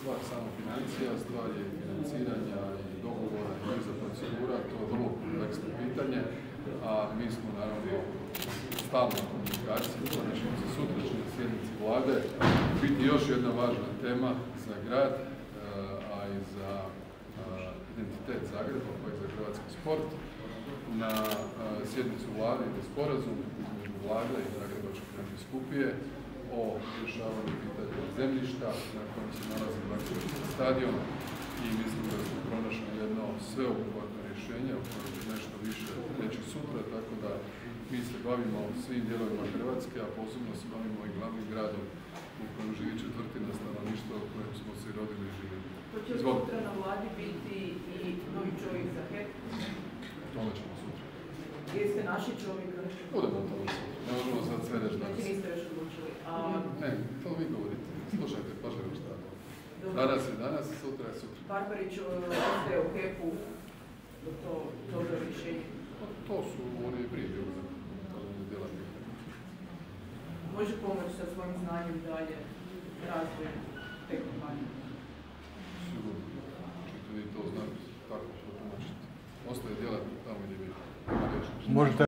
stvar samo financija, stvar je financiranja i dogovora i niza procedura, to je vrlo kompleksno pitanje, a mi smo naravno u stalnoj komunikaciji, konačno za sutrašnje sjednici vlade, biti još jedna važna tema za grad, e, a i za e, identitet Zagreba, pa i za hrvatski sport. Na e, sjednicu vlade ide sporazum između vlade i Zagrebačke nadbiskupije o rješavanju pitanja zemljišta na kojem se nalazi Zagrebački stadion i mislim da smo pronašli jedno sveobuhvatno rješenje o kojem ću nešto više reći sutra, tako da mi se bavimo svim dijelovima Hrvatske, a posebno se bavimo i glavnim gradom u kojem živi četvrtina stanovništva u kojem smo se rodili i živjeli. To će sutra na vladi biti i novi čovjek za HEP. Tome ćemo sutra. Jeste naši čovjek? Budemo tome sutra. Ne možemo sad sve reći danas. Znači niste još odlučili. A, Ne, to vi govorite. Slušajte, pažljivo šta je to. dobro. Danas je danas, sutra je sutra. Barbarić e, ostaje u HEP-u do to dobro rješenje. Pa To su oni prije bili djelatni. Može pomoći sa svojim znanjem dalje razvoju te kompanije. Sigurno. Čete vi to znate tako protumačiti. Ostaje djelatnik tamo gdje riječi. Možete